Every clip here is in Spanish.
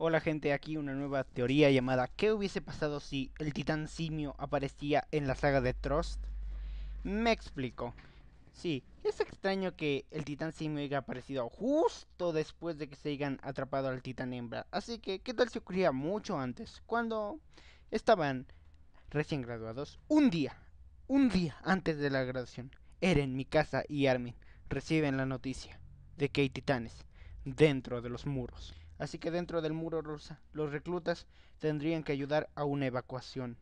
Hola gente, aquí una nueva teoría llamada ¿Qué hubiese pasado si el titán simio aparecía en la saga de Trust? Me explico. Sí, es extraño que el titán simio haya aparecido justo después de que se hayan atrapado al titán hembra. Así que, ¿qué tal si ocurría mucho antes? Cuando estaban recién graduados. Un día, un día antes de la graduación, Eren, Mikasa y Armin reciben la noticia de que hay titanes dentro de los muros. Así que dentro del muro rosa, los reclutas tendrían que ayudar a una evacuación.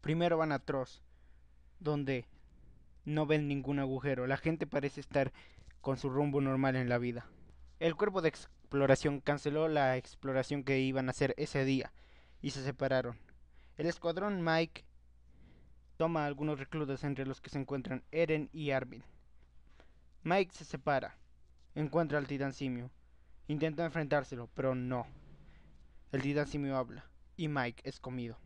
Primero van a Tross, donde no ven ningún agujero. La gente parece estar con su rumbo normal en la vida. El cuerpo de exploración canceló la exploración que iban a hacer ese día y se separaron. El escuadrón Mike toma a algunos reclutas entre los que se encuentran Eren y Armin. Mike se separa, encuentra al titán simio Intenta enfrentárselo, pero no. El titán simio habla y Mike es comido.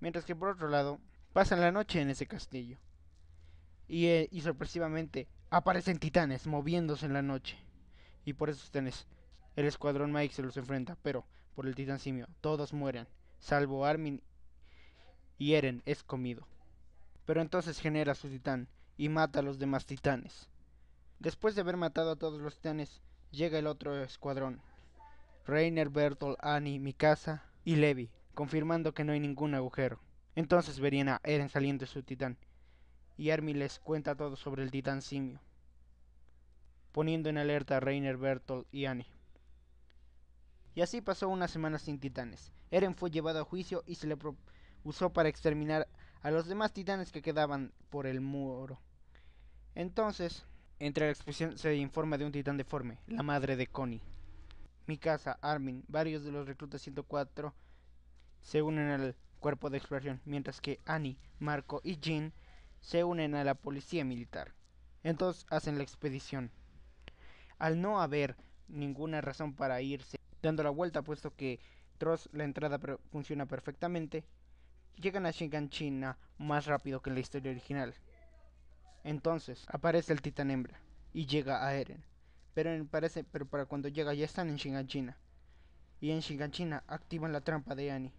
Mientras que por otro lado, pasan la noche en ese castillo. Y, eh, y sorpresivamente aparecen titanes moviéndose en la noche. Y por eso tenés, el escuadrón Mike se los enfrenta, pero por el titán simio todos mueren, salvo Armin y Eren es comido. Pero entonces genera su titán y mata a los demás titanes. Después de haber matado a todos los titanes, llega el otro escuadrón. Reiner, Bertolt, Annie, Mikasa y Levi, confirmando que no hay ningún agujero. Entonces verían a Eren saliendo de su titán, y Armin les cuenta todo sobre el titán simio, poniendo en alerta a Reiner, Bertolt y Annie. Y así pasó una semana sin titanes. Eren fue llevado a juicio y se le usó para exterminar a los demás titanes que quedaban por el muro. Entonces, entre la expresión se informa de un titán deforme, la madre de Connie. Mikasa, Armin, varios de los reclutas 104 se unen al cuerpo de exploración, mientras que Annie, Marco y Jean se unen a la policía militar. Entonces hacen la expedición. Al no haber ninguna razón para irse, dando la vuelta puesto que Tross la entrada funciona perfectamente, llegan a Shinganchina más rápido que en la historia original. Entonces aparece el titán hembra y llega a Eren. Pero, parece, pero para cuando llega ya están en Shinganchina. Y en Shinganchina activan la trampa de Annie.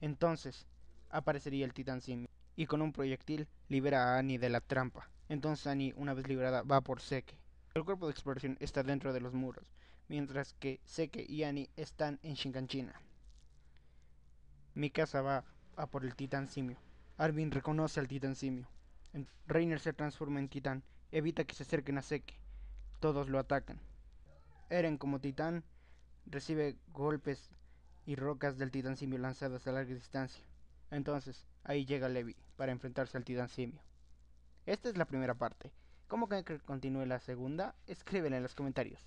Entonces aparecería el titán simio. Y con un proyectil libera a Annie de la trampa. Entonces Annie, una vez liberada, va por Seke. El cuerpo de exploración está dentro de los muros, mientras que Seke y Annie están en Shinganchina. Mikasa va a por el titán simio. Armin reconoce al titán simio. Reiner se transforma en titán, evita que se acerquen a Seke. Todos lo atacan. Eren como titán recibe golpes y rocas del titán simio lanzadas a larga distancia. Entonces, ahí llega Levi para enfrentarse al titán simio. Esta es la primera parte. ¿Cómo que continúe la segunda? Escríbela en los comentarios.